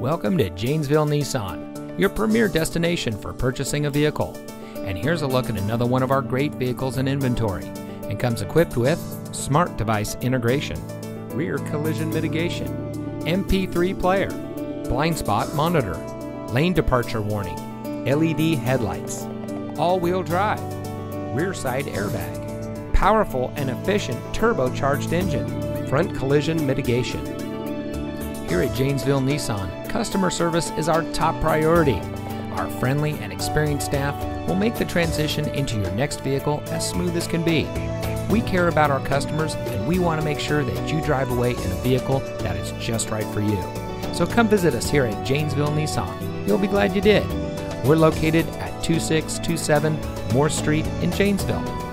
Welcome to Janesville Nissan, your premier destination for purchasing a vehicle. And here's a look at another one of our great vehicles in inventory and comes equipped with smart device integration, rear collision mitigation, MP3 player, blind spot monitor, lane departure warning, LED headlights, all-wheel drive, rear side airbag, powerful and efficient turbocharged engine, front collision mitigation. Here at Janesville Nissan, customer service is our top priority. Our friendly and experienced staff will make the transition into your next vehicle as smooth as can be. We care about our customers and we want to make sure that you drive away in a vehicle that is just right for you. So come visit us here at Janesville Nissan. You'll be glad you did. We're located at 2627 Morse Street in Janesville.